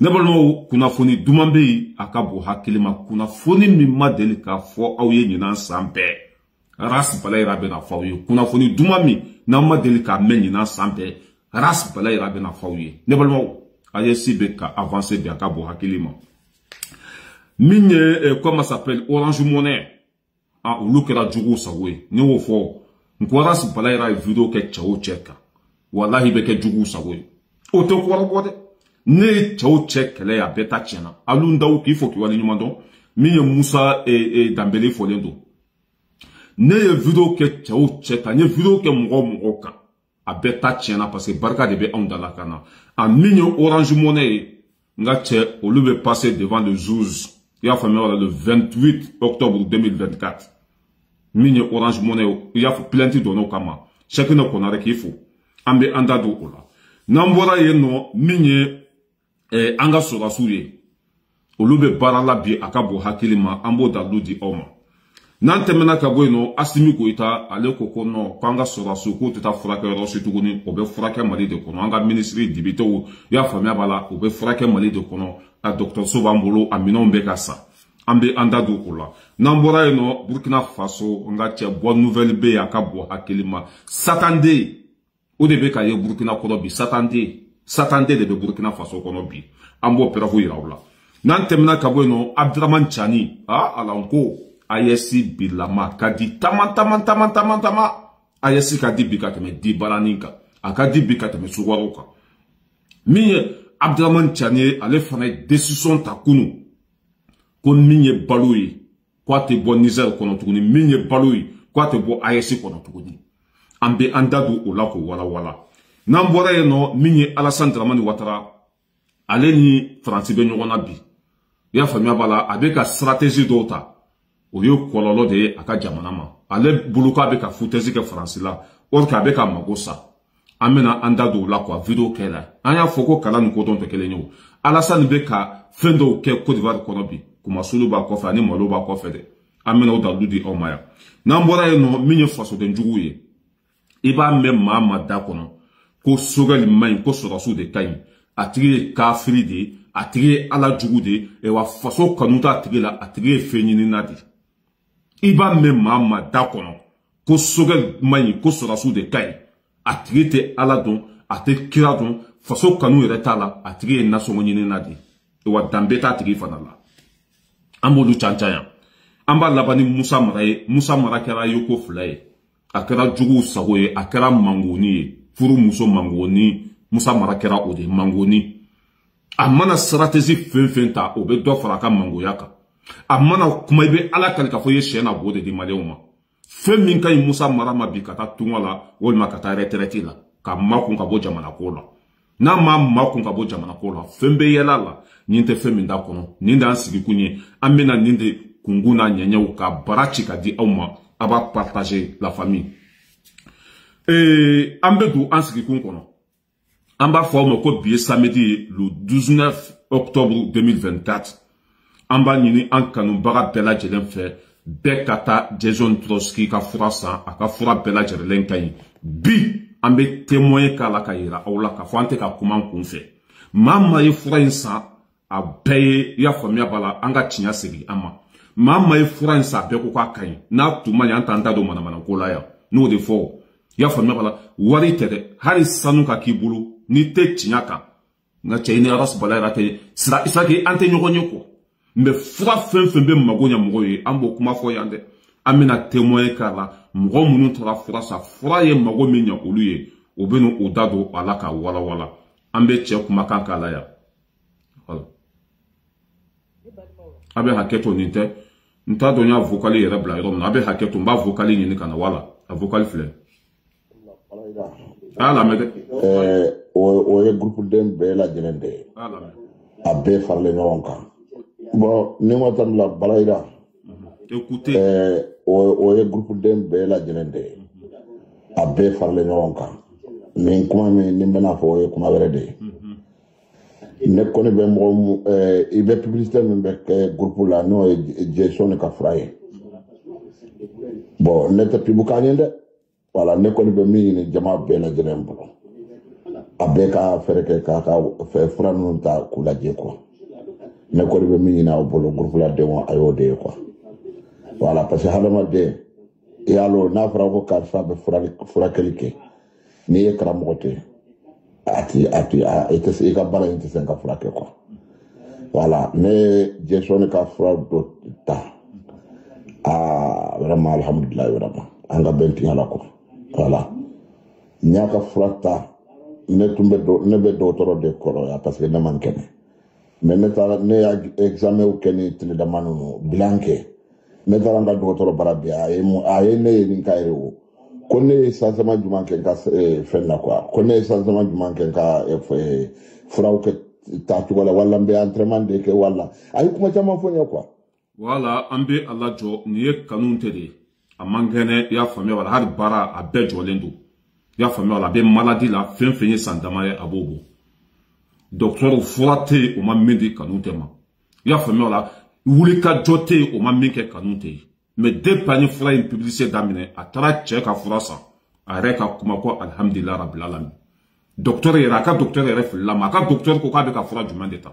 ne balimaw kunnafoni duman bɛ yen a ka bon hakili ma kunnafoni min ma deli k'a fɔ aw ye ɲinan san bɛɛ ras balayira bɛna fɔ aw ye kunnafoni duman min n'an ma deli k'a mɛn ɲinan san bɛɛ ras balayira bɛna fɔ aw ye ne balimaw AES bɛ ka avancer bi a ka bon hakili ma min ye comment s'appelle orange monnaie a olu kɛra juguw sago ye ne y'o fɔ n kɔrɔsi bala yɛrɛ ye video kɛ cɛ o cɛ kan walahi bɛ kɛ juguw sago ye o tɛ kɔrɔ bɔ dɛ ne ye cɛw cɛ kɛlɛ ye a bɛɛ ta tiɲɛna alun daw k'i fo k'i wale ɲuman dɔn min ye musa e, e, danbele fɔlen don ne ye video kɛ cɛw cɛ kan n ye video kɛ mɔgɔ mɔgɔ kan a bɛɛ ta tiɲɛna parce que barika de bɛ anw da la ka na a min ye orange monnaie ye n ka cɛ olu bɛ passer devant le juge i y'a faamuya wala le 28 octobre 2024 min ye orange monnaie ye i y'a fɔ plainte donn'o kama chacun ne kɔnna dɛ k'i fo an bɛ an da don o la n'an bɔra yen nɔ min ye eh, an ka sɔrɔdasiw ye olu bɛ baara la bi a ka bon hakili ma an b'o dalilu di aw ma n'an tɛmɛna ka bɔ yen nɔ asimi goyita ale ko ko nɔ k'an ka sɔrɔdasiw k'u tɛ taa furakɛ yɔrɔ si tuguni o bɛ furakɛ mali de kɔnɔ an ka minisiri dibitew y'a faamuya b'a la o bɛ furakɛ mali de kɔnɔ a dɔgɔtɔrɔso b'an bolo a minɛnw bɛ ka san an bɛ an da don o la n'an bɔra yen nɔ burkina faso n ka cɛ bɔ nouvelle bɛ yen a ka bon hakili ma satanden o de bɛ ka ye burukina kɔnɔ bi satanden satanden de bɛ burukina faso kɔnɔ bi an b'o pɛrɛfu yira u la n'an tɛmɛna ka bɔ yen nɔ abdurahman cani a alan ko ayɛsi bilama ka di taman taman taman taman taman ayɛsi ka di bi ka tɛmɛ di baranin kan a ka di bi ka tɛmɛ sugaro kan min ye abdurahman cani ye ale fana ye desisɔn ta kunu ko min ye balo ye ko a tɛ bɔ nizɛri kɔnɔ tuguni min ye balo ye ko a tɛ bɔ as kɔnɔ tuguni an bɛ an da don o la k'o walawala n'an bɔra yen nɔ min ye alasan dramani watara ale ni faransi bɛ ɲɔgɔn na bi i y'a faamuya b'a la a bɛ ka siratɛzi dɔw ta o ye kɔlɔlɔ de ye a ka jamana ma ale bolo k'a bɛ ka futɛzi kɛ faransi la o k'a bɛ ka mago sa an bɛna an da don o la kuwa video kɛ la an y'a fɔ ko kalan ni kodɔn tɛ kelen ye o alasani bɛ ka fɛn dɔw kɛ cote d'ivoire kɔnɔ bi kumasulu b'a kɔfɛ ani malo b'a kɔfɛ dɛ an bɛna o dalilu di aw ma yan n'an bɔra yen nɔ min ye fasoden juguw ye i b'a mɛn maa ma da kɔnɔ ko sogɛli man ɲi ko sɔrɔsiw de ka ɲi a tigi ye kafiri de ye a tigi ye ala jugu de ye wa faso kanu t'a tigi la a tigi ye fɛn ɲinina de ye i b'a mɛn maa ma da kɔnɔ ko sogɛ man ɲi ko sɔrɔdasiw de ka ɲi a tigi tɛ ala dɔn a tɛ kira dɔn faso kanu yɛrɛ t'a la a tigi ye nasɔngɔ ɲini na de wa danbe t'a tigi fana la an b'olu cancan yan an b'a laban ni musa mara ye musa mara kɛra yoko fila ye a kɛra juguw sago ye a kɛra mangoni ye furu muso mangoni musa mara kɛra o de mangoni a mana siratisi fɛn fɛn ta o bɛ dɔ fara a ka mangoya kan a mana kuma i bɛ ala kali k'a fɔ i ye sɛ na bo de di maliyɛnw ma fɛn min ka ɲi musa mara ma bi ka taa tunga la walima ka taa rɛtɛrɛti la ka makun ka bɔ jamana ko la n'a ma ma kun ka bɔ jamana ko la fɛn bɛ yɛlɛ la nin tɛ fɛn min da kɔnɔ nin de y'an sigikun ye an bɛna nin de kunkun n'a ɲɛɲɛw ka bara ci ka di aw ma a b'a partager la famille ee an bɛ don an sigikun kɔnɔ an b'a fɔ aw ma ko bi ye samedi ye le 19 octobre 2024 an b'a ɲini an kanubaga bɛɛ lajɛlen fɛ bɛɛ ka taa jason troski ka fura san a ka fura bɛɛ lajɛlen ka ɲi bi an bɛ témoin k'a la ka yira aw la k'a fɔ an tɛ ka kuma n kun fɛ maa ma ye fura in san a bɛɛ ye i y'a faamuya b'a la an ka tiɲɛ segin an ma maa ma ye fura in san a bɛɛ ko k'a ka ɲi n'a tun man ɲi an t'an da don manamanako la yan n'o de fɔ i y'a faamuya b'a la wari tɛ dɛ hali sanu ka k'i bolo n'i tɛ tiɲɛ kan nka cɛ i ni ala subala yɛrɛ tɛ sira isaki an tɛ ɲɔgɔn ye kɔ mɛ fura fɛn fɛn bɛ mago ɲɛ mɔgɔw ye an b'o kuma fɔ yan dɛ an bɛna témoye k'a la mɔgɔ minnu taara fura sa fura ye mago min ɲɛ olu ye u bɛna u da don a la ka walawala an bɛ cɛ kumakan k'a la yan a bɛ hakɛ to nin tɛ n t'a dɔn n y'a vokali yɛrɛ bila yɔrɔ min na a bɛ hakɛ to n b'a vokali ɲini ka na wala a vokali filɛ a lamɛn dɛ o ye gurupuden bɛɛ lajɛlen de ye a bɛɛ faralen ɲɔgɔn kan bɔn ne ma tanu la balayira o ye gurupuden bɛɛ lajɛlen de ye a bɛɛ faralen ɲɔgɔn kan nin kuma min ni n bɛna fɔ o ye kuma wɛrɛ de ye ne kɔni bɛ mɔgɔ eh, i bɛ publicité min bɛ kɛ groupe la n'o ye Jason ka fura ye bon ne tɛ pibu k'an ye dɛ wala ne kɔni bɛ min ɲini jama bɛɛ lajɛlen bolo a bɛɛ ka fɛɛrɛ kɛ k'a ka fɛ fura ninnu ta k'u lajɛ kuwa ne kɔni bɛ min ɲini aw bolo gurufuladenw a y'o de ye kuwa wala parce que hadamaden i y'a lɔ n'a fɔra ko karisa bɛ furakɛli kɛ n'i ye karamɔgɔ tɛ a ti a ti a i tɛ se i ka baara in tɛ se ka furakɛ kuwa wala ne jesɔni ka fura dɔ ta aa wɛrɛma alihamudulilayi wɛrɛma an ka bɛn tiɲɛ la kuwa wala n y'a ka fura ta ne tun bɛ ne bɛ dɔgɔtɔrɔ de kɔrɔ yan paseke ne man kɛnɛ mɛ ne taara ne y'a examen kɛ ni tile dama ninnu bilan kɛ ne taara n ka dɔgɔtɔrɔ bara bi a ye mun a ye ne ye nin ka ye o ko ne ye sansama jumɛn kɛ n ka eh, fɛn na kuwa ko ne ye sansama jumɛn kɛ n ka eh, eh, furaw kɛ tacogo la wala n bɛ entraînement de kɛ wala a ye kuma caman fɔ n ye kuwa wala an bɛ a lajɔ nin ye kanu tɛ de ye a man kɛnɛ i y'a faamuya wala hali baara a bɛɛ jɔlen don i y'a faamuya wala a bɛ maladi la fɛn fɛn ye san dama ye a b'o bɔ dɔgɔtɔrɔw fura tɛ yen o ma min di kanu tɛ ma i y'a faamuya wala wulikajɔ tɛ yen o ma min kɛ kanu tɛ yen mɛ depi an ye fura in pipirise daminɛ a taara cɛ ka fura san a yɛrɛ ka kuma ko alihamudulila rabilalamin dɔgɔtɔrɔ yɛrɛ a ka dɔgɔtɔrɔ yɛrɛ filila ma a ka dɔgɔtɔrɔ ko k'a bɛ ka fura jumɛn de ta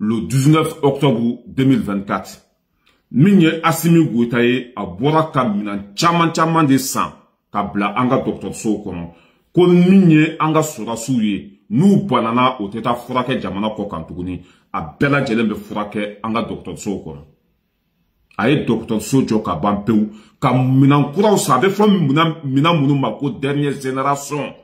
le 19 octobre 2024 min ye asimi goyita ye a bɔra ka minan caman caman de san ka bila an ka dɔgɔtɔrɔsow kɔnɔ ko min ye an ka sɔrɔdasiw ye n'u banana o tɛ taa furakɛ jamana kɔ kan tuguni a bɛɛ lajɛlen bɛ furakɛ an ka dɔgɔtɔrɔsow kɔnɔ a ye dɔgɔtɔrɔso jɔ ka ban pewu ka minan kuraw san a bɛ fɔ minan minnu ma ko dernier génération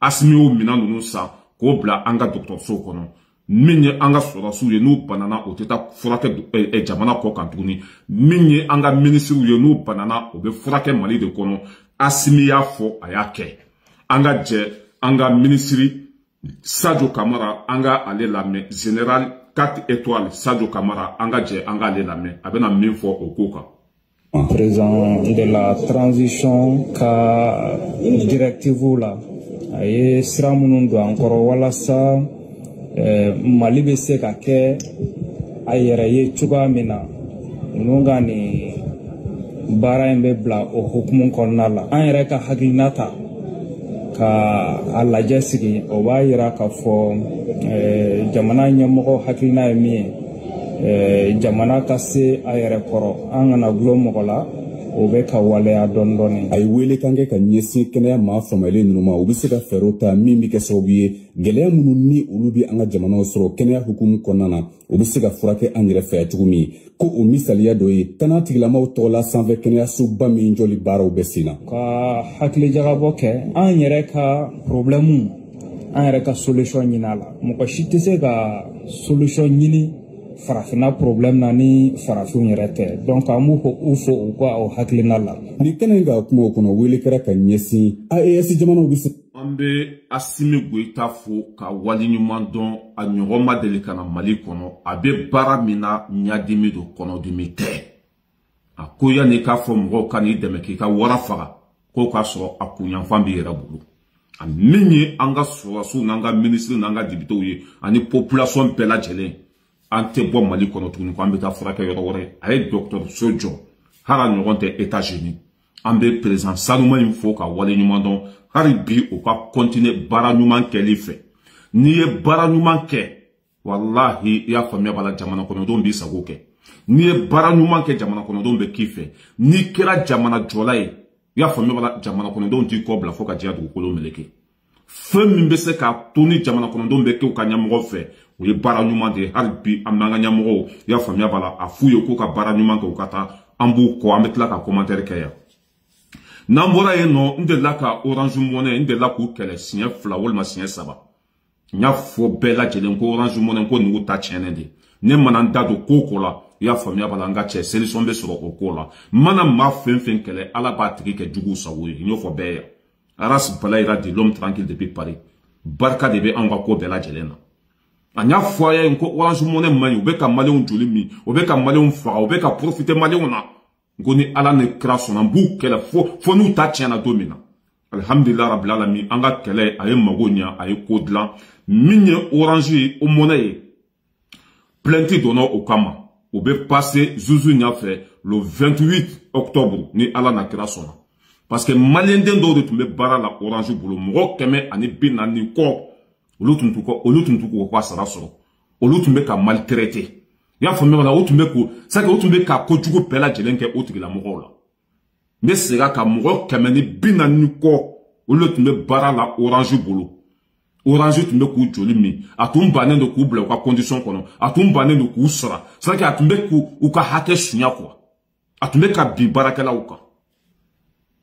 asimi y'o minɛn ninnu san k'o bila an ka dɔgɔtɔrɔsow kɔnɔ min ye an ka sɔrɔdasiw ye n'u banana o tɛ taa furakɛ eh, eh, jamana kɔ kan tuguni min ye an ka minisiriw ye n'u banana o bɛ furakɛ mali de kɔnɔ asimi y'a fɔ a y'a kɛ an ka jɛ an ka minisiri sajo kamara an ka ale lamɛn general 4 étoiles sajo kamara an ka jɛ an k'ale lamɛn a bɛna min fɔ o ko kan En présent de la transition ka directive la a ye sira minnu don an kɔrɔ walasa eh, mali bɛ se ka kɛ a yɛrɛ ye cogoya min na ninnu ka nin baara in bɛ bila o hukumu kɔnɔna la an yɛrɛ ka hakilina ta ka a lajɛ sigi o b'a yira k'a fɔ eh, jamana ɲɛmɔgɔ hakilina ye min ye jamana ka se a yɛrɛ kɔrɔ an kana gulɔ mɔgɔ la o bɛ ka waleya dɔɔni dɔɔni a ye weele kan kɛ ka ɲɛsin kɛnɛya maa faamuyalen ninnu ma u bɛ se ka fɛɛrɛw ta min bɛ kɛ sababu ye gɛlɛya minnu ni olu bɛ an ka jamanaw sɔrɔ kɛnɛya hukumu kɔnɔna na u bɛ se ka furakɛ an yɛrɛ fɛ cogo min ko o misaliya dɔ ye kɛnɛya tigilamaw tɔgɔla sanfɛ kɛnɛyasoba min jɔli baaraw bɛ sen na ka hakilijagabɔ kɛ an yɛrɛ ka porobilɛmu an yɛrɛ ka solution ɲini a la mɔgɔ si tɛ se ka solution ɲini farafinna problème na ni farafinw yɛrɛ tɛ donc an b'u ko u fo u ka o hakilina la ni kɛnɛ in ka kuma o kɔnɔ wele kɛra ka ɲɛsin aes jamanaw bɛ se an bɛ asimi goyita fo ka waleɲuman dɔn a ɲɔgɔn ma deli ka na mali kɔnɔ a bɛ baara min na ɲadimi don kɔnɔdimi tɛ a ko yanni k'a fɔ mɔgɔw ka n'i dɛmɛ k'i ka wara faga k'o k'a sɔrɔ a kunyanfan b'i yɛrɛ bolo a min ye an ka sɔrɔdasiw n'an ka minisiri n'an ka dibitew ye ani popilasɔn bɛɛ lajɛlen an tɛ bɔ mali kɔnɔ tuguni ko an bɛ taa furakɛ yɔrɔ wɛrɛ a ye dɔgɔtɔrɔso jɔ hala ɲɔgɔn tɛ etazini an bɛ perezan sanuma in fo ka wale ɲuman dɔn hali bi u ka kɔntine baara ɲuman kɛli fɛ n'i ye baara ɲuman kɛ walahi i y'a faamuya b'a la jamana kɔnɔdenw b'i sago kɛ n'i ye baara ɲuman kɛ jamana kɔnɔdenw bɛ k'i fɛ n'i kɛra jamana jɔla ye i y'a faamuya b'a la jamana kɔnɔdenw t'i kɔ bila fo ka diɲɛ dugukolo meleke fɛn min bɛ se k'a to ni jamana kɔnɔdenw bɛ k'u ka ɲɛmɔgɔ fɛ o ye baara ɲuman de ye hali bi an b'an ka ɲɛmɔgɔw i y'a faamuya b'a la a f'u ye k'u ka baara ɲuman kɛ u ka taa an b'u kɔ an bɛ tila ka kɔmantɛri kɛ yan n'an bɔra yen nɔ n delila ka orange monnaie n delila k'u kɛlɛ siɲɛ fila walima siɲɛ saba n y'a fɔ bɛɛ lajɛlen ko orange monnaie ko nugu ta tiɲɛnen de ne mana n da don ko ko la i y'a faamuya b'a la n ka cɛ selisɔn bɛ sɔrɔ o ko la mana maa fɛn fɛn kɛlɛ ala b'a tigi kɛ juguw sago ye n y'o fɔ bɛɛ ye aras balayira de l'homme tranquille depuis paris barika de bɛ anw ka ko bɛɛ lajɛlen na a y'a fɔ a ye ko orange monnaie man ɲi u bɛ ka maliyɛnw joli min u bɛ ka maliyɛnw faga u bɛ ka profite maliyɛnw na n ko ni ala ni kira sɔnna n b'u kɛlɛ fo fo n'u ta tiɲɛna don min na alihamudulila rabil alamin an ka kɛlɛ a ye mago ɲa a ye ko dilan min ye orange ye o mɔnɛ ye plainte donna o kama o bɛ passe zuzu ɲafɛ le 28 octobre ni ala na kira sɔnna parce que maliyɛnden dɔw de tun bɛ baara la orange bolo mɔgɔ kɛmɛ ani bi naani kɔ olu tun t'u ka olu tun t'u k'u ka sara sɔrɔ olu tun bɛ ka maltraite i y'a faamuya wala o tun bɛ ko sake o tun bɛ ka kojugu bɛɛ lajɛlen kɛ o tigilamɔgɔw la n bɛ segin a kan mɔgɔ kɛmɛ ni bi naani ni kɔ olu de tun bɛ baara la orange bolo orange tun bɛ k'u joli min a tun bannen don k'u bila u ka condition kɔnɔ a tun bannen don k'u sara sake a tun bɛ k'u ka hakɛ sunya kuwa a tun bɛ ka bi baarakɛlaw kan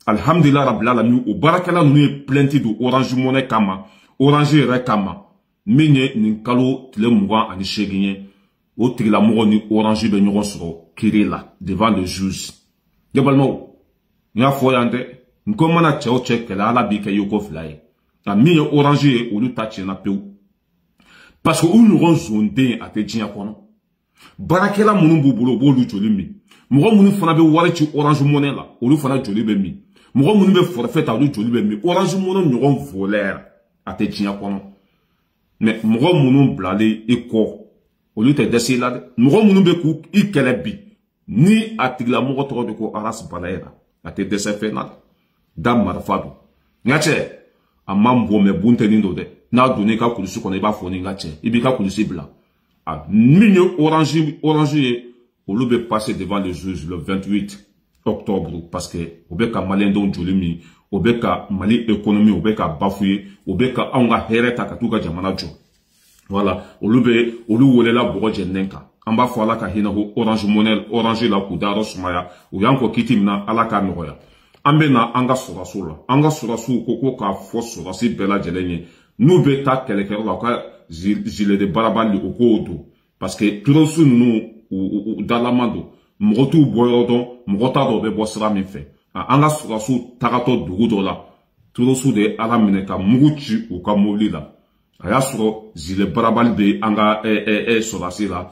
alihamudulila rabila la ni o baarakɛla ninnu ye plɛnti don orange monnaie kama orange yɛrɛ kama min ye nin kalo tile mugan ani seegin ye o tigilamɔgɔ ni orange bɛ ɲɔgɔn sɔrɔ kiri la devant le juge ne balimaw n y'a fɔ yan dɛ n ko mana cɛw cɛ kɛlɛ ala b'i kɛ yoko fila ye nka min ye orange ye olu ta tiɲɛna pewu parce que u ɲɔgɔn zonden a tɛ diɲɛ kɔnɔ baarakɛla minnu b'u bolo u b'olu joli min mɔgɔ minnu fana bɛ wari ci orange monnaie la olu fana joli bɛ min mɔgɔ minnu bɛ forfait ta olu joli bɛ min orange monnaie ɲɔgɔn volɛra a tɛ diɲɛ kɔnɔ mɛ mɔgɔ minnu bilalen i kɔ olu tɛ dɛsɛ i la dɛ mɔgɔ minnu bɛ k'u i kɛlɛ bi ni a tigilamɔgɔ tɔgɔ de ko aras balayɛra a tɛ dɛsɛ fɛn na da marifa don n ka cɛ a man bon mɛ buntɛni don dɛ n'a donna i ka kulusi kɔnɔ i b'a fɔ ni n ka cɛ i b'i ka kulusi bila a min ye orange orange ye olu bɛ passer devant le juge le 28 octobre parce que u bɛ ka maliyɛndenw joli min o bɛ ka mali économie u bɛ ka bafouye u bɛ ka anw ka hɛrɛ ta ka t'u ka jamana jɔ voilà olu bɛ olu welela bɔgɔ jɛninen kan an b'a fɔ ala ka hinɛ ko orange monnaie orange la k'u dayɔrɔ sumaya u y'an kɔ kiti min na ala k'a nɔgɔya an bɛ na an ka sɔrɔdasiw la an ka sɔrɔdasiw ko ko k'a fɔ sɔrɔdasi bɛɛ lajɛlen ye n'u bɛ taa kɛlɛkɛyɔrɔ la u ka zilede barabali u k'o don parce que turosu ninnu u dalama don mɔgɔ t'u bɔ yɔrɔ dɔn mɔgɔ t'a dɔn u bɛ bɔ sira min fɛ an ka sɔrɔsiw tagatɔ dugu dɔ la turosu de ye ala minɛ ka mugu ci u ka mobili la a y'a sɔrɔ zile barabali bɛ an ka sɔrɔdasi la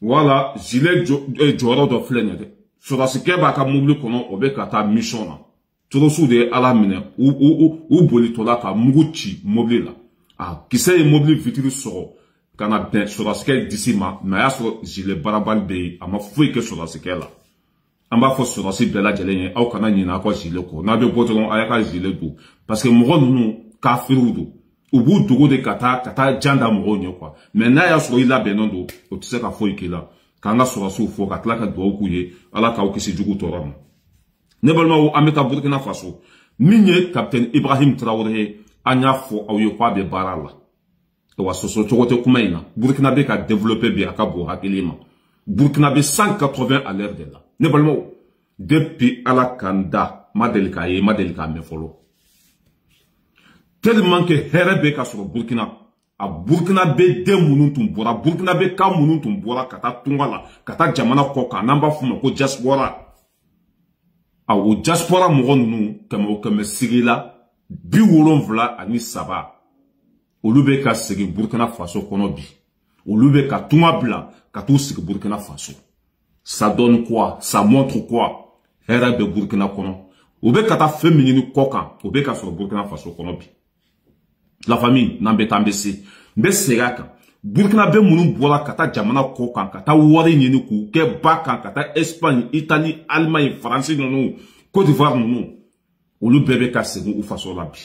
wala zile eh, jɔyɔrɔ dɔ filɛ nin ye dɛ sɔrɔsikɛ b'a ka mobili kɔnɔ o bɛ ka taa misɔn na torosu de ye ala minɛ u bolitɔla ka mugu ci mobili la a kisɛ ye mobili vitiri sɔgɔ ka na bɛn sɔrɔsikɛ disi ma mɛ a y'a sɔrɔ zile barabali bɛ yen a ma foyi kɛ sɔrɔsikɛ la an b'a fɔ sɔrɔsi bɛɛ lajɛlen ye aw kana ɲinɛ aw ka zile kɔ n'a bɛ bɔ dɔrɔn a y'a ka zile don parce que mɔgɔ ninnu kafiriw don u b'u dogo de ka taa ka taa jan da mɔgɔw ɲɛ kuwa mɛ n'a y'a sɔrɔ i labɛnnen don o tɛ se ka foyi k'i la k'an ka sɔrɔsiw fɔ ka tila ka dugawu k'u ye ala k'aw kisi jugu tɔɔrɔ ma ne balimaw an bɛ taa burukina faso min ye kapitɛni ibrahim tarawele ye an y'a fɔ aw ye k'a bɛ baara la wa sɔsɔ cogo tɛ kuma in na burkina bɛ ka développer bi a ka bon hakili ma burkina bɛ 180 à l'heure de la ne balimaw depuis ala ka n da ma deli k'a ye ma deli k'a mɛn fɔlɔ tellement que hɛrɛ bɛ ka sɔrɔ burkina a burkina bɛ den minnu tun bɔra burkina bɛ kan minnu tun bɔra ka taa tunga la ka taa jamana kɔ kan n'an b'a f'o ma ko diaspora a o diaspora mɔgɔ ninnu kɛmɛ o kɛmɛ sigila bi wolonfila ani saba olu bɛ ka sigi burkina faso kɔnɔ bi olu bɛ ka tuma bila ka t'u sigi burkina faso ça donne quoi ça montre quoi hɛrɛ bɛ burkina kɔnɔ u bɛ ka taa fɛn min ɲini kɔ kan o bɛ ka sɔrɔ burkina faso kɔnɔ bi la famille n'an bɛ taa an bɛ se n bɛ segin a kan burkina bɛ minnu bɔra ka taa jamana kɔ kan ka taa wari ɲini k'u kɛ ba kan ka taa espagne italie allemagne faransi ninnu cote d'ivoire ninnu olu bɛɛ bɛ ka segin u faso la bi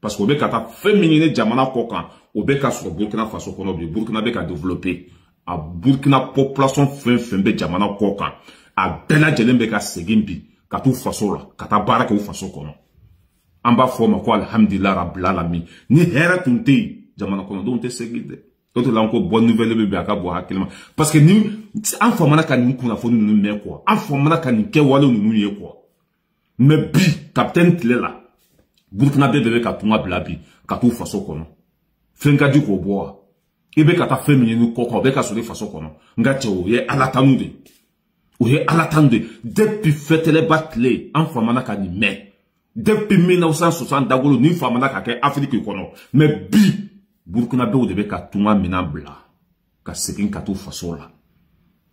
parce que o bɛ ka taa fɛn min ɲini jamana kɔ kan o bɛ ka sɔrɔ burkina faso kɔnɔ bi burkina bɛ ka développer a burkina population fɛn fɛn bɛ jamana kɔ kan a bɛɛ lajɛlen bɛ ka segin bi ka t'u faso la ka taa baara kɛ u faso kɔnɔ an b'a fɔ o ma ko alihamudulila rabila lami ni hɛrɛ tun tɛ yen jamana kɔnɔdenw tɛ segin dɛ o de la n ko bɔ nouvelle bɛ bɛn a ka bɔ hakili ma parce que ni an famana ka nin kunnafoni ninnu mɛn kɔ an famana ka nin kɛwale ninnu ye kɔ mɛ bi kapitɛni tile la burukinabe bɛɛ bɛ ka tunga bila bi ka t'u faso kɔnɔ fɛn ka di k'o bɔ wa i bɛ ka taa fɛn min ye ni kɔ kan o bɛ ka sɔrɔ i faso kɔnɔ nka cɛ o ye ala tanu de o ye ala tanu de depi fɛtɛlɛba tile an famana ka nin mɛn depi 1960 dagolo nin famana ka kɛ afiriki kɔnɔ mɛ bi burukinabew de bɛ ka tunga minan bila ka segin ka t'u faso la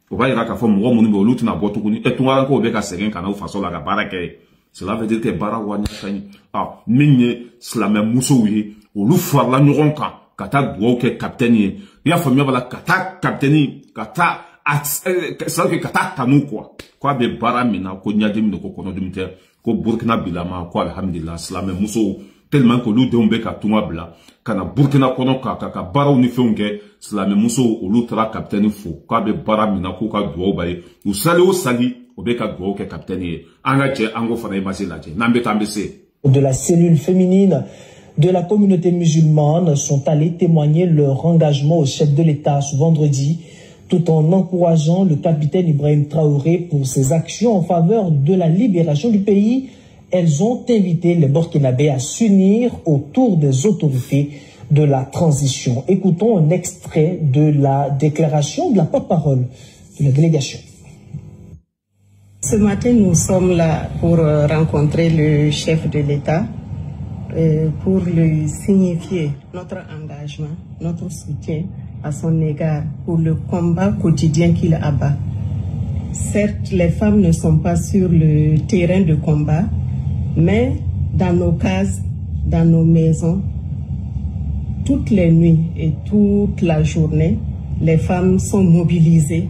o b'a yira k'a fɔ mɔgɔ minnu bɛ olu tɛna bɔ tuguni ɛ tungarankow bɛ ka segin ka n'u faso la ka baara kɛ yen cela veut dire que baara wari ka ɲi a min ye silamɛ musow ye olu farala ɲɔgɔn kan ka taa dugawu kɛ kapitɛni ye i y'a faamuya b'a la ka taa kapitɛni ka taa c'est-à-dire ka taa kanu quoi k'a bɛ baara min na ko ɲɛdimi don ko kɔnɔdimi tɛ ko burkina bilama ko alihamidulila silamɛ musow tellement que olu denw bɛ ka tunga bila ka na burkina kɔnɔ ka ka ka baaraw ni fɛnw kɛ silamɛ musow olu taara kapitɛni fo k'a bɛ baara min na k'u ka dugawu b'a ye u sali o sali o bɛ ka dugawu kɛ kapitɛni ye an ka jɛ an ko fana image lajɛ n'an bɛ taa an bɛ se. de la cellule féminine de la communauté musulmane sont allés témoigner leur engagement au chef de l'État ce vendredi tout en encourageant le capitaine Ibrahim Traoré pour ses actions en faveur de la libération du pays. Elles ont invité les Burkinabés à s'unir autour des autorités de la transition. Écoutons un extrait de la déclaration de la porte-parole de la délégation. Ce matin, nous sommes là pour euh, rencontrer le chef de l'État euh, pour lui signifier notre engagement, notre soutien à son égard pour le combat quotidien qu'il abat. Certes, les femmes ne sont pas sur le terrain de combat, mais dans nos cases, dans nos maisons, toutes les nuits et toute la journée, les femmes sont mobilisées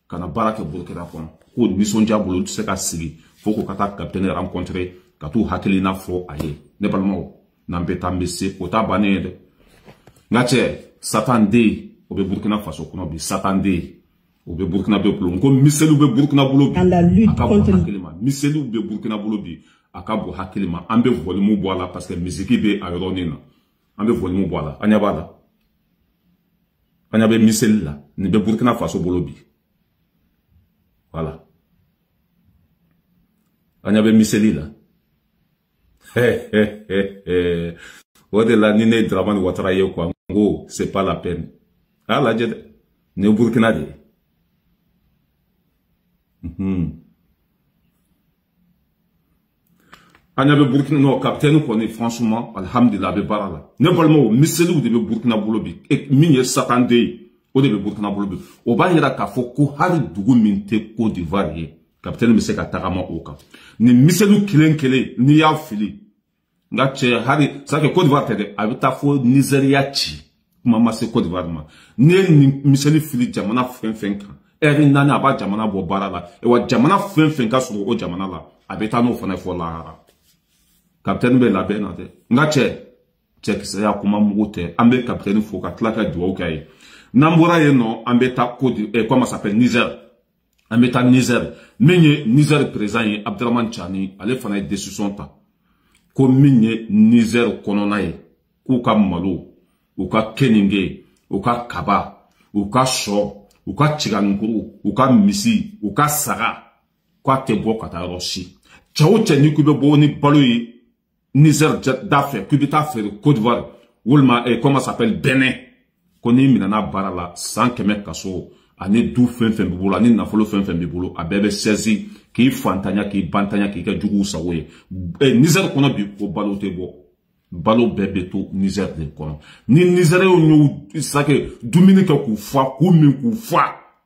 ka na baara kɛ bolokɛra kɔnɔ k'o nisɔndiya bolo tɛ se ka sigi fo k'o ka taa kapitɛni rancontrer ka t'u hakilina fɔ a ye ne balimaw n'an bɛ taa n bɛ se o t'a bannen ye dɛ n ka cɛ satan den o bɛ burukina faso kɔnɔ bi satan den o bɛ burukina bɛɛ bolo n ko miseliw bɛ burukina bolo bi a ka bon hakili ma miseliw bɛ burukina bolo bi a ka bon hakili ma an bɛ vɔlimu bɔ a la parce que misiki bɛ a yɔrɔnin na an bɛ volume bɔ a la an ɲɛ b'a la an ɲɛ bɛ miseli la nin bɛ burukina faso bolo bi wala an ɲɛ bɛ miseli la o de la ni ne ye dramani watara ye kuwa n ko c'est pas la peine a y'a lajɛ dɛ nin ye burukina de ye an ɲa bɛ burukina nɔ kapitɛni kɔni franchement alhamdulila a bɛ baara la ne balimaw miseliw de bɛ burukina bolo bi min ye satande ye o de bɛ burukina bolo bi o b'a yira k'a fɔ ko hali dugu min tɛ cote d'ivoire ye kapitɛni bɛ se ka tagama o kan nin miseliw kelen kelen n'i y'a fili n ka cɛ hali sake cote d'ivoire tɛ dɛ a bɛ taa fo nizeriya ci kuma ma se Côte d'Ivoire ma ne ye nin misali fili jamana fɛn fɛn kan ɛri naani a b'a jamana bɔ baara la wa jamana fɛn fɛn ka surun o jamana la a bɛ taa n'o fana ye fɔ lahara kapitɛni bɛ labɛn na dɛ n ka cɛ cɛkisɛya kuma mugu tɛ an bɛ kapitɛni fo ka tila ka dugawu k'a ye n'an bɔra yen nɔ an bɛ taa ko di ɛ kɔma sapɛ nizɛri an bɛ taa nizɛri min ye nizɛri perezan ye abudurahman cani ale fana ye desisɔn ta ko min ye nizɛri kɔnɔna ye k'u ka malo u ka kenige u ka kaba u ka sɔ u ka tiganikuru u ka misi u ka saga k'a tɛ bɔ ka taa yɔrɔ si cɛ o cɛ n'i ko i bɛ bɔ ni balo ye Niger da fɛ k'i bɛ taa feere Côte d'Ivoire walima eh, comment s'appelle Benin ko n'i minɛna baara la san kɛmɛ kaso ani du fɛn fɛn b'i bolo ani nafolo fɛn fɛn b'i bolo a bɛɛ bɛ sɛzi k'i fantanya k'i bantanya k'i kɛ juguw sago ye eh, Niger kɔnɔ bi ko balo tɛ bɔ balo bɛɛ bɛ to Niger de kɔnɔ ni Nizɛriyenw y'u sake dumuni kɛ k'u fa k'u min k'u fa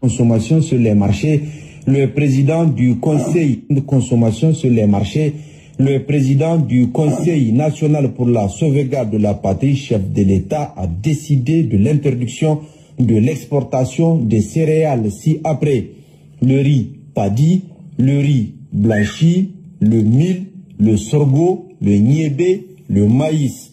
consommation sur les marchés, le président du Conseil de consommation sur les marchés, le président du Conseil national pour la sauvegarde de la patrie, chef de l'État, a décidé de l'interdiction de l'exportation des céréales Si après le riz paddy, le riz blanchi, le mil, le sorgho, le niébé, le maïs.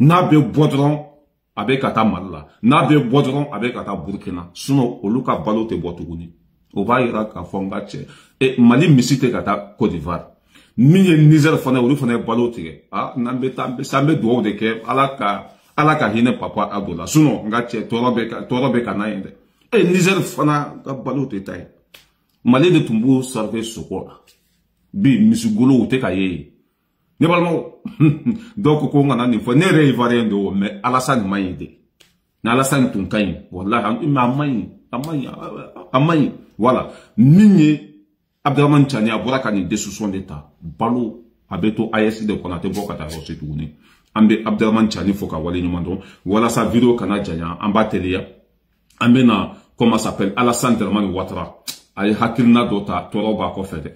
n'a bɛ bɔ dɔrɔn a bɛ ka taa mali la n'a bɛ bɔ dɔrɔn a bɛ ka taa burukina sinɔn olu ka balo tɛ bɔ tuguni o b'a yira k'a fɔ n ka cɛ e, mali misi tɛ ka taa cote d'ivoire min ye nizɛr fana olu fana ye balo tigɛ a n'an bɛ taa san bɛ dugawu de kɛ ala ka ala ka hinɛ papa ado la sinɔn n ka cɛ tɔɔrɔ bɛ ka tɔɔrɔ bɛ ka n'a ye dɛ e nizɛr fana ka balo tɛ taa ye mali de tun b'o sarfe soko la bi misigolow tɛ ka ye yen ne balimaw dɔw ko ko n kana nin fɔ ne yɛrɛ ye ivoirien de o mɛ alasani ma ye de ni alasani tun ka ɲi walahi mɛ a ma ɲi a ma ɲi a ma ɲi wala min ye abdurahmani cani a bɔra ka nin desusɔn de ta balo a bɛ to as de kɔnɔ a tɛ bɔ ka taa yɔrɔ si tuguni an bɛ abdurahmani cani fo ka wale ɲuman dɔn walasa video kana janya an b'a teliya an bɛna comment s'appelle alassane dramani watara a ye hakilina dɔ ta tɔɔrɔ b'a kɔfɛ dɛ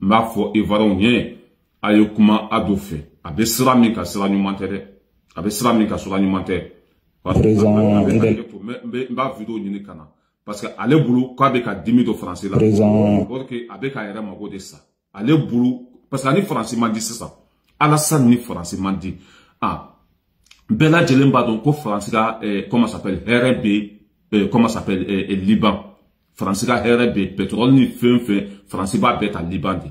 n b'a fɔ ivarɛnw ye a ye kuma a do fɛ a bɛ sira min ka sira ɲuman tɛ dɛ a bɛ sira min ka sira ɲuman tɛ n b'a video ɲini ka na parce que ale bolo k'a bɛ ka dimi don faransi la or que a bɛ k'a yɛrɛ mago de sa ale bolo parce que ani faransi man di sisan alasani ni faransi man di ah bɛɛ lajɛlen b'a dɔn ko faransi ka eh, comment s'appelle hɛrɛ bɛ eh, comment s'appelle eh, eh, liban faransi ka hɛrɛ bɛ pɛtɔrɔli ni fɛn fɛn faransi b'a bɛɛ ta liban de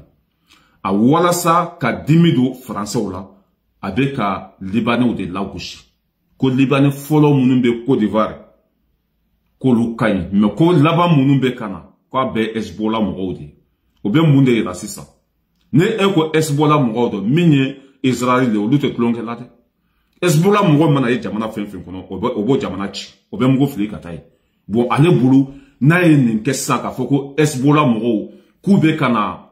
a walasa ka dimi don faransɛw la a bɛ ka libanɛw de lagosi ko libanɛ fɔlɔ minnu bɛ cote d'ivoire k'olu ka ɲi mɛ ko laban minnu bɛ ka na k'a bɛ ɛsibola mɔgɔw de o bɛ mun de yira sisan ni e ko ɛsibola mɔgɔw dɔ min ye israɛl de olu tɛ tulonkɛ la dɛ ɛsibola mɔgɔ mana ye jamana fɛn fɛn kɔnɔ o b'o jamana ci o bɛ mugu fili ka taa yen bɔn ale bolo n'a ye nin kɛ sisan k'a fɔ ko hezbola mɔgɔw k'u bɛ ka na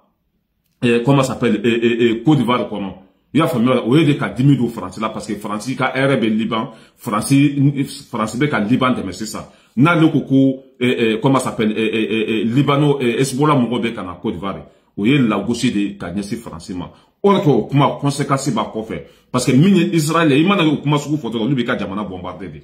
eh, comment s'appelle eh, eh, eh, Côte d'Ivoire kɔnɔ i y'a faamuya o ye de ka dimi don faransi la parce que faransi ka hɛrɛ bɛ liban faransi faransi bɛ ka liban dɛmɛ sisan n'ale ko ko eh, eh, comment s'appelle eh, eh, eh, eh libano eh, hezbola mɔgɔw bɛ ka na Côte d'Ivoire o ye lagosi de ye ka ɲɛsin faransi ma or que o kuma conséquence b'a kɔfɛ parce que min ye israɛl ye i mana o kuma sugu fɔ dɔrɔn olu b'i ka jamana bombarde de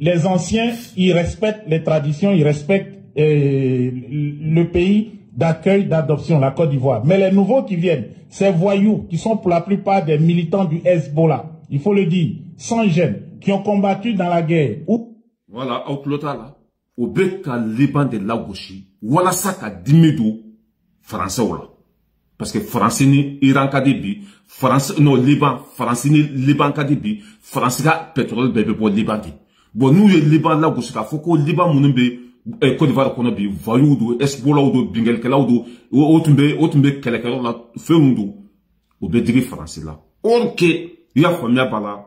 les anciens ils respectent les traditions ils respectent euh, le pays d'accueil, d'adoption, la Côte d'Ivoire. Mais les nouveaux qui viennent, ces voyous qui sont pour la plupart des militants du Hezbollah, il faut le dire, sans gêne, qui ont combattu dans la guerre. Ou... Voilà, au là au Beka Liban de gauche, voilà ça qu'a Dimedo, français ou oh là. parce que faransi ni iran ka di bi faransi n'o liban faransi ni liban ka di bi faransi ka pétrole bɛɛ bɛ bɔ liban de bon n'u ye liban lagosi k'a fɔ ko liban minnu bɛ eh, Côte d'Ivoire kɔnɔ bi voyous don esbolaw don binkalikɛlaw don o tun bɛ o tun bɛ kɛlɛkɛyɔrɔ la fɛnw don o bɛ digi faransi la or que i y'a faamuya b'a la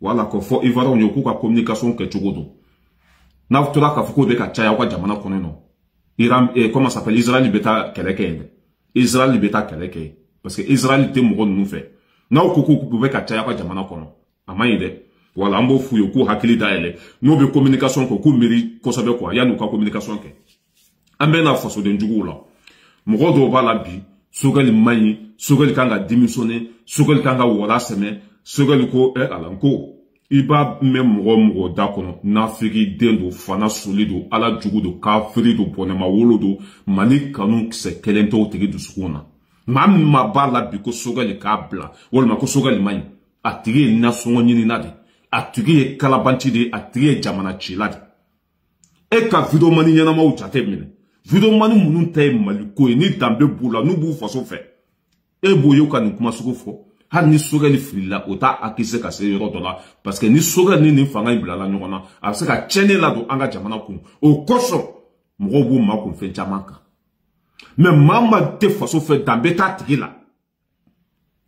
wala k'o fɔ ivoiriyɛnw ye k'u ka communication kɛ cogo don n'a tora k'a fɔ k'o bɛ ka caya aw ka jamana kɔnɔ nɔ iran eh, comment s'appelle israel bɛ taa kɛlɛ kɛ yen dɛ israel bɛ taa kɛlɛ kɛ yen parce que israel tɛ mɔgɔ ninnu fɛ n'aw ko k'u bɛ ka caya aw ka jamana kɔnɔ a man ɲi dɛ wala an b'o f'u ye k'u hakili dayɛlɛ n'u bɛ communication kɛ k'u miiri kosɛbɛ kuwa yanni u ka communication kɛ an bɛna fasoden juguw la mɔgɔ dɔw b'a la bi sogɛli man ɲi sogɛli kan ka denmisɛnnin sogɛli kan ka wala sɛmɛ sogɛli ko ɛ ala ko i b'a mɛn mɔgɔ mɔgɔ da kɔnɔ nafiki den don fana soli don ala jugu don kafiri don bɔnɛma wolo don mali kanu kisɛ kelen tɔw tigi dusukun na maa min ma b'a la bi ko sogɛli k'a bila walima ko sogɛli man ɲi a tigi ye nasɔngɔ ɲinina de a tigi ye kalabanci de a tigi ye jamana cila de e ka vidomani ɲɛnamaw jate minɛ vidomani minnu ta ye maliko ye ni danbe b'u la n'u b'u faso fɛ e b'o ye ka nin kuma sugu fɔ hali ni sogɛ ni filila o t'a akise ka se yɔrɔ dɔ la parce que ni sogɛ ni nin fanga in bilala ɲɔgɔn na a bɛ se ka tiɲɛni ladon an ka jamana kun o kosɔn mɔgɔw b'u makun fɛn caman kan mɛ maa ma tɛ faso fɛ danbe t'a tigi la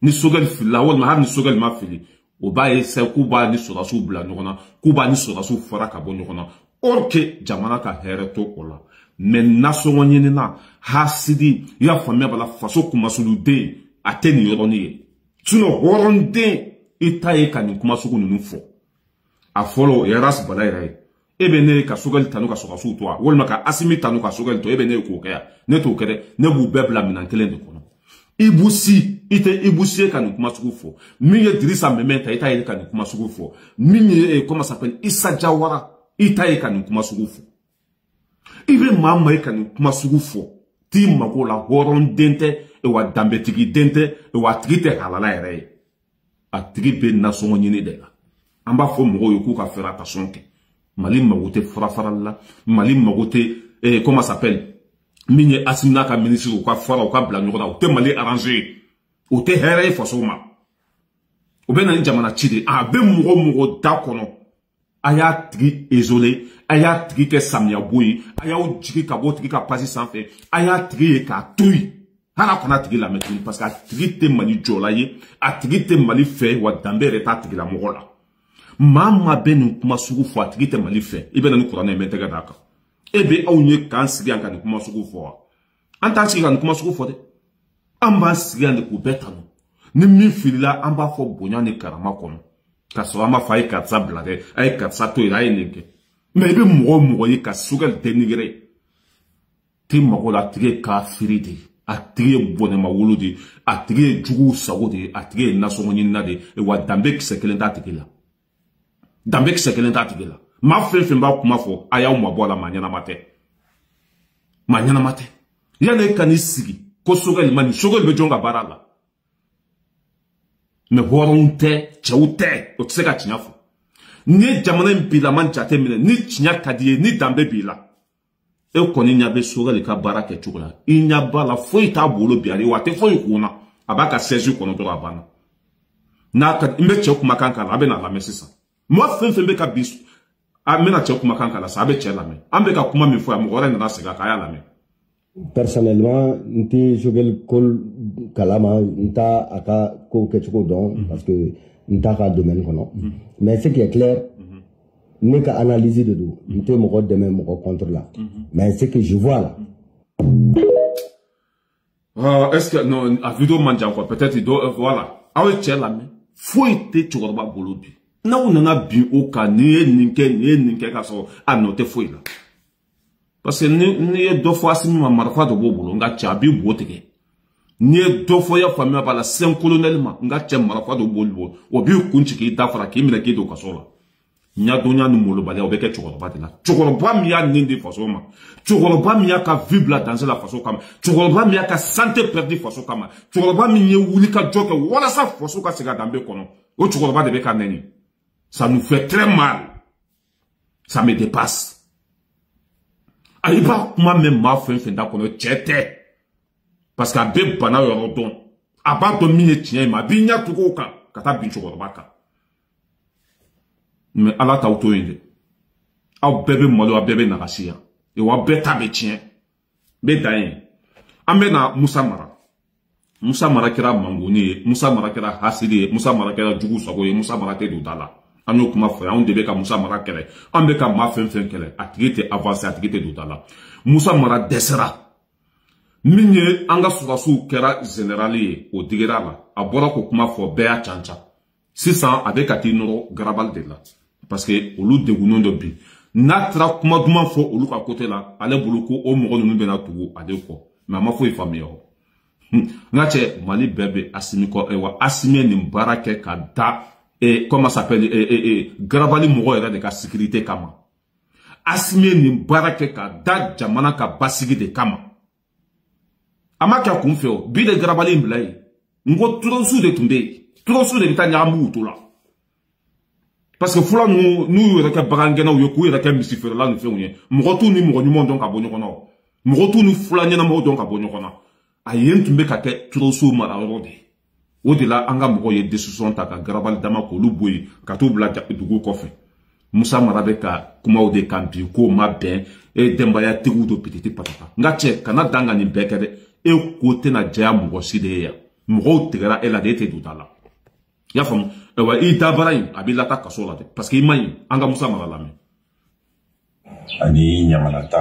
ni sogɛli filila walima hali ni sogɛli ma fili o b'a ye sa k'u b'a ni sɔrɔdasiw bila ɲɔgɔn na k'u b'a ni sɔrɔdasiw fara ka bɔ ɲɔgɔn na or que jamana ka hɛrɛ to o la mɛ nasɔngɔ ɲinina hasidi i y'a faamuya b'a la faso kunmasuluden a tɛ nin yɔrɔnin ye sinɔ hɔrɔnden i ta ye ka nin kuma sugu ninnu fɔ a fɔlɔ o ye ras bala yɛrɛ ye e bɛ ne ka sogɛli tanu ka sɔgɔsiw to wa walima ka asimi tanu ka sogɛli to e bɛ ne k'o kɛ yan ne t'o kɛ dɛ ne b'u bɛɛ bila minɛn kelen de kɔnɔ i b'u si i tɛ i b'u si ka nin kuma sugu fɔ min ye dirisa mɛmɛ ta i t'a ye ka nin kuma sugu fɔ min ye eh, comment s'appelle isa jawara i t'a ye ka nin kuma sugu fɔ i bɛ maa ma ye ka nin kuma sugu fɔ t'i mago la hɔrɔn den tɛ wa danbetigi den tɛ wa tigi tɛ halala yɛrɛ ye a tigi bɛ nasɔngɔ ɲini de la an b'a fɔ mɔgɔw ye k'u ka fɛɛrɛtasɔn kɛ mali mago tɛ farafarali la mali mago tɛ eh, comment s'appelle min ye asimina ka minisiri u ka fara u ka bila ɲɔgɔn na u tɛ mali arrange ye u tɛ hɛrɛ ye faso ma u bɛ na ni jamana ci de a bɛ mɔgɔ mɔgɔ da kɔnɔ a y'a tigi ezole a y'a tigi kɛ samiyabo ye a y'aw jigi ka bɔ tigi ka pasi sanfɛ a y'a tigi ye k'a to yen hali a kana tigi lamɛn tuguni parce que a tigi tɛ mali jɔla ye a tigi tɛ mali fɛ wa danbe yɛrɛ t'a tigilamɔgɔ la maa maa bɛ nin kuma sugu fɔ a tigi tɛ mali fɛ i bɛ na ni kuranɛ mɛ tɛgɛ d'a kan e bɛ aw ye k'an sigi yan ka nin kuma sugu fɔ wa an t'an sigi ka nin kuma sugu fɔ dɛ an b'an sigi yan de k'u bɛɛ tanu ni min filila an b'a fɔ bonya ni karama kɔnɔ ka sɔrɔ an b'a fɔ a ye karisa bila dɛ a ye karisa to yen a ye nin kɛ mɛ i bɛ mɔgɔ o mɔgɔ ye ka sugɛli denigere tɛ mago la a tigi ye kafiri de ye a tigi ye bɔnɛma wolo de ye a tigi ye juguw sago de ye a tigi ye nasɔngɔ ɲinina de ye wa danbe kisɛ kelen t'a tigi la danbe kisɛ kelen t'a tigi la maa fɛn fɛn b'a kuma fɔ a y'aw mabɔ a la maa ɲɛnama tɛ maa ɲɛnama tɛ yanni e ka n'i sigi ko sogɛli ma nin sogɛli bɛ jɔn ka baara la mɛ hɔrɔnw tɛ cɛw tɛ o tɛ se ka tiɲɛ fɔ ni jamana in bilama jate minɛ ni tiɲɛ ka di ye ni danbe b'i la e kɔni ɲa bɛ sogɛli ka baara kɛ cogo la i ɲa b'a la foyi t'a bolo bi ale wa a tɛ foyi kun na a b'a ka sɛzi kɔnɔ dɔrɔn a banna n'a ka n bɛ cɛ kumakan k'a la a bɛ na lamɛn sisan mɔgɔ fɛn fɛn bɛ ka bi a n bɛna cɛ kumakan k'a la sa a bɛ cɛ lamɛn an bɛ ka kuma min fɔ yan mɔgɔ wɛrɛ nana segin a kan a y'a lamɛn. personnellement n tɛ sogɛli ko kalama n t'a a ka kow kɛcogo dɔn parce que n t'a ka domaine kɔnɔ mais ce qui est clair ne ka analyse de don n tɛ mɔgɔ dɛmɛ mɔgɔ contre la mais ce que je vois là Uh, est-ce que non a vidéo man jan quoi peut-être do euh, voilà aw ye cɛ lamɛn foyi tɛ cɛkɔrɔba bolo bi n'aw nana bin o kan nin ye nin kɛ nin ye nin kɛ k'a sɔrɔ a nɔ tɛ foyi la parce que n'i ye dɔ fɔ asimi ma marifa de b'o bolo nka cɛ a b'i bo tigɛ n'i ye dɔ fɔ ya faamuya b'a la sɛn kolonɛli ma nka cɛ marifa de b'olu bolo o b'i kun ci k'i da fara k'i minɛ k'i don kaso la ɲadɔnya ni molobaliya o bɛ kɛ cɛkɔrɔba de la cɛkɔrɔba min y'a nin di faso ma cɛkɔrɔba min y'a ka vie bila danse la faso kama cɛkɔrɔba min y'a ka sante pɛridi faso kama cɛkɔrɔba min ye wuli ka jɔ kɛ walasa faso ka segin a danbe kɔnɔ o cɛkɔrɔba de bɛ ka nɛni ça nous fait très mal ça me dépasse a i b'a kuma mɛn maa fɛn fɛn da kɔnɔ cɛ tɛ parce que a bɛ bana yɔrɔ dɔn a b'a dɔn min ye tiɲɛ ye ma a b'i ɲɛ tugu o kan ka taa bin cɛkɔrɔba kan mɛ ala t'aw to yen dɛ aw bɛɛ bɛ malo aw bɛɛ bɛ nagasi yan wa bɛɛ ta bɛ tiɲɛ n bɛ dan yen an bɛ na musa mara musa mara kɛra mangoni ye musa mara kɛra hasidi ye musa mara kɛra jugu sago ye musa mara tɛ don da la an y'o kuma fɔ anw de bɛ ka musa mara kɛlɛ an bɛ ka maa fɛn fɛn kɛlɛ a tigi tɛ avanse a tigi tɛ don da la musa mara dɛsɛra min ye an ka sɔrɔdasiw kɛra zenerali ye o digir'a la a bɔra k'o kuma fɔ bɛɛ y'a canca sisan a bɛ ka t'i nɔrɔ garabali de la parce que olu degunnen dɔ bi n'a taara kuma duman fɔ olu ka kote la ale bolo ko o mɔgɔ ninnu bɛna tugu ale kɔ mɛ a ma foyi faamuya o n ka cɛ mali bɛɛ bɛ asimi kɔ wa asimi nin baara kɛ ka da eh, comment s'appelle eh, eh, eh, garabali mɔgɔ yɛrɛ de ka sécurité kama asimi nin baara kɛ ka da jamana ka basigi de kama a ma kɛ kun fɛ o bi de garabali in bila yen n ko turɔsu de tun bɛ yen turɔsu de bɛ taa ɲagamu wuto la parce que fula ninnu n'u y'u yɛrɛ kɛ bagangɛnɛw ye k'u yɛrɛ kɛ misi feerela ni fɛnw ye mɔgɔ t'u ni mɔgɔ ɲumanw dɔn ka bɔ ɲɔgɔn na o mɔgɔ t'u ni fula ɲɛnamaw dɔn ka bɔ ɲɔgɔn na a yen tun bɛ ka kɛ turɔsu mara yɔrɔ de ye o de la an ka mɔgɔw ye desusɔn ta ka garabali dama k'olu bɔ yen ka t'u bila dugu kɔfɛ musa mara bɛ ka kumaw de kan bi k'o ma bɛn e denbaya tigiw don pititi patata n ka cɛ kana dan ka nin bɛɛ kɛ dɛ e ko tɛna jɛya mɔgɔ si de ye yan mɔgɔw tigɛra e la de e tɛ don da la i y'a faamu ayiwa i dabara in a b'i lata kaso la dɛ paseke i ma ɲi an ka musa mara lamɛn ani ɲamanata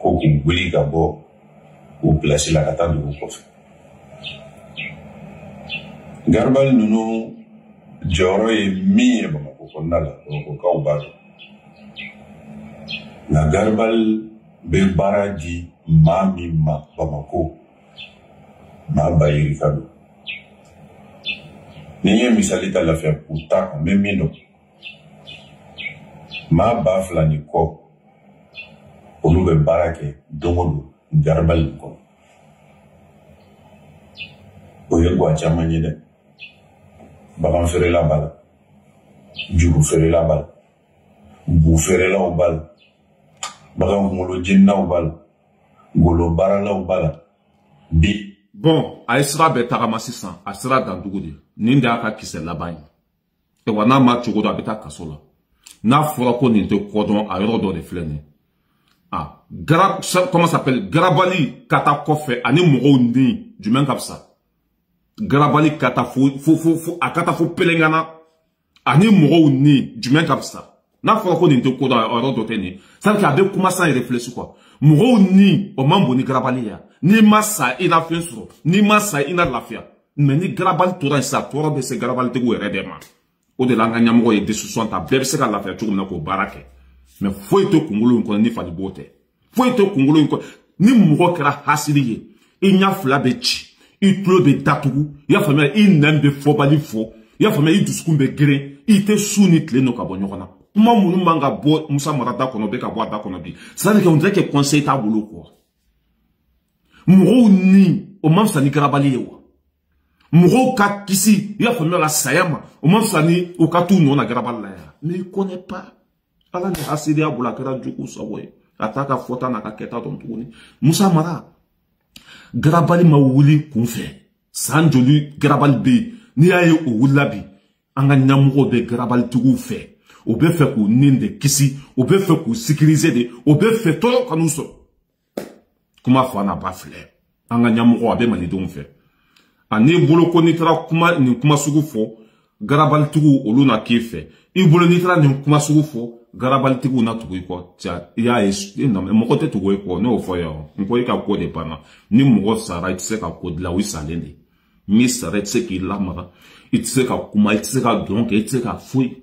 ko k'u wuli ka bɔ u pilasi la ka taa dugu kɔfɛ garibali ninnu jɔyɔrɔ ye min ye bamakɔ kɔnɔna la bamakɔkaw b'a dɔn nka garibali bɛ baara di maa min ma bamakɔ maa ba yirika don ni n ye misali ta lafiya k'u ta kan n bɛ min dɔn maa ba fila ni kɔ olu bɛ baara kɛ don o don garabali nin kɔnɔ o ye gwa caman ye dɛ bagan feerela b'a la juru feerela b'a la bu feerelaw b'a la bagan kunkolo jeninaw b'a la ngolo baaralaw b'a la bi bɔn a ye sira bɛɛ tagama sisan a sira dandugu de nin de y'a ka kisɛ laban ye e wa n'a ma cogo dɔ a bɛ taa kaso la n'a fɔra ko nin tɛ kɔ dɔn a yɔrɔ dɔ de filɛ nin ye ah gara comment s'appelle garabali ka taa kɔfɛ ani mɔgɔw ni jumɛn ka fisa garabali ka taa fo fo fo a ka taa fo pelengana ani mɔgɔw ni jumɛn ka fisa n'a fɔra ko nin tɛ ko dɔ a yɔrɔ dɔ tɛ nin ye c'est que a bɛ kuma sans réfléchi quoi mɔgɔw ni o man bon ni garabali ye n'i ma sa i na fɛn sɔrɔ n'i ma sa i na lafiya mɛ ni garabali tora yen sisan tɔɔrɔ bɛ se garabalitigiw yɛrɛ de ma o de la an ka ɲɛmɔgɔ ye décision ta bɛɛ bɛ se ka lafiya cogo min na k'o baara kɛ mɛ foyi tɛ kunkolo in kɔnɔ ni fali b'o tɛ foyi tɛ kunkolo in kɔ ni mɔgɔ kɛra hasidi ye i ɲa fila bɛ ci i tulo bɛ datugu i y'a faamuya i nɛn bɛ fɔbali fɔ i y'a faamuya i dusukun bɛ geren i tɛ su ni tile nɔ ka bɔ ɲɔgɔn na kuma minnu man ka bɔ musa mara da kɔnɔ bɛ ka bɔ a da kɔnɔ bi c'est-à-dire qu'on dirait que conseil t'a bolo quoi mɔgɔw ni o man fisa ni garabali ye wa mɔgɔw ka kisi i y'a faamuya la saya ma o man fisa ni u ka t'u nɔ na garabali la ya mais il connaît pas ala ni hasidiya bolo a kɛra jugu sago ye a t'a ka fɔta n'a ka kɛta dɔn tuguni musa mara garabali ma wuli kun fɛ san joli garabali bɛ yen n'i y'a ye o wulila bi an ka ɲɛmɔgɔw bɛ garabalitigiw fɛ u bɛ fɛ k'u nin de kisi u bɛ fɛ k'u sikirize de u bɛ fɛ tɔɔrɔ kan'u sɔrɔ kuma fa n'a ba filɛ an ka ɲɛmɔgɔ a bɛ malidenw fɛ ani bolo ko n'i taara kuma nin kuma sugu fɔ garabalitigiw olu na k'e fɛ i bolo n'i taara nin kuma sugu fɔ garabalitigiw na tugu i kɔ ca i y'a ye e na mɔgɔ tɛ tugu i kɔ ne y'o fɔ yan n ko e ka ko de banna ni mɔgɔ sara i tɛ se ka ko dilan o salen de n'i sara i tɛ se k'i lamaga i tɛ se ka kuma i tɛ se ka dɔn kɛ i tɛ se ka foyi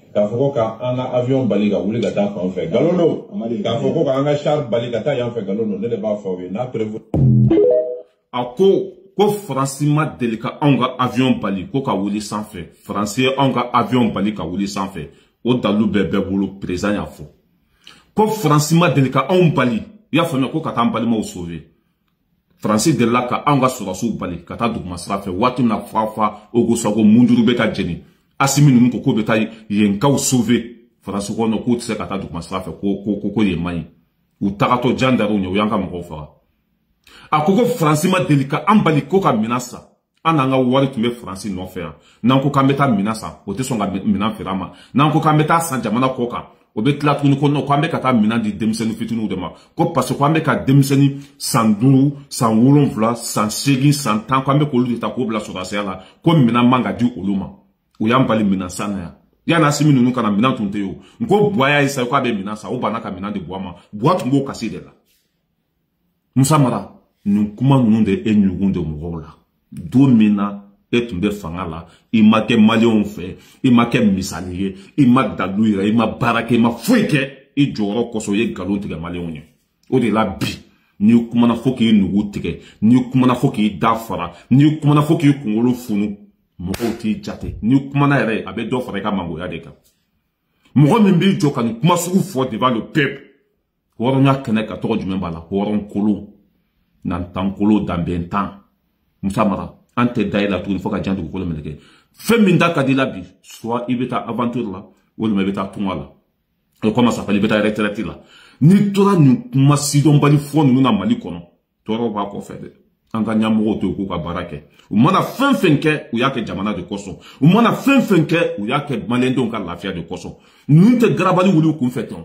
k'a fɔ ko ka an ka avion bali ka wuli ka taa fan fɛ nkalon don k'a fɔ ko ka an ka char bali ka taa yan fɛ nkalon don ne de b'a fɔ aw ye n'a prévu. a ko ko faransi ma deli ka anw ka avion bali ko ka wuli sanfɛ faransi ye anw ka avion bali ka wuli sanfɛ o dalilu bɛɛ bɛɛ bolo perezan y'a fɔ ko faransi ma deli ka anw bali i y'a faamuya ko ka taa an balimaw sauver faransi delila ka anw ka sɔrɔdasiw bali ka taa duguma sira fɛ waati min na fafa ogosago munjuru bɛ ka jeni asimi ninnu ko k'o bɛ taa yenkaw sauve faransi ko nɔ k'u tɛ se ka taa duguma sira fɛ ko ko ko yen man ɲi u tagatɔ jan dar'u ɲɛ u y'an ka mɔgɔw faga a ko ko faransi ma deli ka an bali ko ka minan sa an n'an ka wari tun bɛ faransi nɔfɛ yan n'an ko k'an bɛ taa minan san o tɛ sɔn ka minan feere an ma n'an ko k'an bɛ taa san jamana kɔ kan o bɛ tila tuguni ko k'an bɛ ka taa minan di denmisɛnnin fitiniw de ma ko parce que k'an bɛ ka denmisɛnnin san duuru san wolonwula san seegin san tan k'an bɛ k'olu de ta k'o bila sɔrɔdasiya la ko minan man ka di olu ma u y'an bali minan san na yan yanni asimi ninnu kana minan tun tɛ yen o n ko buwa y'a ye sa k'a bɛ minan san o banna ka minan di buwa ma buwa tun b'o kasi de la musa mara nin kuma ninnu de e ɲugun de mɔgɔw la don min na e tun bɛ fanga la i ma kɛ maliyɛnw fɛ i ma kɛ misali ye i ma dalu yɛrɛ i ma baara kɛ i ma foyi kɛ i jɔyɔrɔ kosɔn i ye nkalon tigɛ maliyɛnw ye o de la bi n'i kumana fo k'i nugu tigɛ n'i kumana fo k'i da fara n'i kumana fo k'i kunkolo funu mɔgɔw t'i jate n'i kumana yɛrɛ a bɛ dɔ fara i ka mangoya de kan mɔgɔ min b'i jɔ ka nin kuma sugu fɔ devant le peuple hɔrɔnya kɛnɛ ka tɔgɔ jumɛn b'a la hɔrɔn kolon nan tan kolo danbɛn tan musa mara an tɛ da i la tuguni fo ka jan dugukolo minɛ kɛ fɛn min da ka di la bi soit i bɛ taa aventure la walima i bɛ taa tunga la o kɔma sa fana i bɛ taa retraite la n'i tora nin kuma sidɔnbali fɔ ninnu na mali kɔnɔ tɔɔrɔ b'a kɔfɛ dɛ an ka ɲɛmɔgɔw to k'u ka baara kɛ u mana fɛn fɛn kɛ u y'a kɛ jamana de kosɔn u mana fɛn fɛn kɛ u y'a kɛ maliyɛndenw ka lafiya de kosɔn ninnu tɛ garabali wuli u kunfɛ tɔn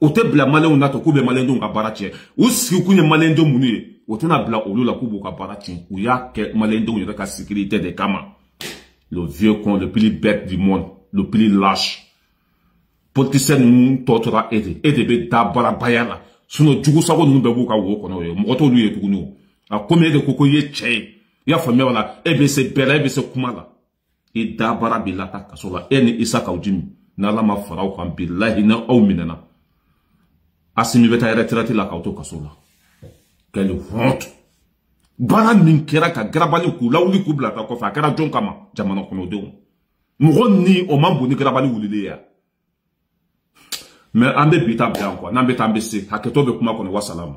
o tɛ bila maliyɛnw na to k'u bɛ maliyɛndenw ka baara tiɲɛ u sigikun ye maliyɛndenw minnu ye o tɛna bila olu la k'u b'u ka baara tiɲɛ u y'a kɛ maliyɛndenw yɛrɛ ka sécurité de kama le vieux con le plus bête du monde le plus lâche politisiyɛn ninnu tɔ tora e de e de bɛ da baarabaya la sinɔn jugusago ninnu bɛɛ b'u ka wo kɔnɔ o ye mɔgɔ t'olu ye tuguni o a komi e de ko ko i ye cɛ ye i y'a faamuya o la e bɛ se bɛɛ la e bɛ se kuma la i dabara b'i la ka kaso la e ni isa kaw jimi n'ala ma fara aw kan bilahi ni aw minɛna asimi bɛ taa retraite la k'aw to kaso la quelle honte baara min kɛra ka garabali k'u lawuli k'u bila ta kɔfɛ a kɛra jɔn kama jamana kɔnɔdenw mɔgɔ ni o man bon ni garabali wulilen ya mɛ an bɛ bi ta bila yan kuwa n'an bɛ taa an bɛ se hakɛtɔ bɛ kuma kɔnɔ wasalama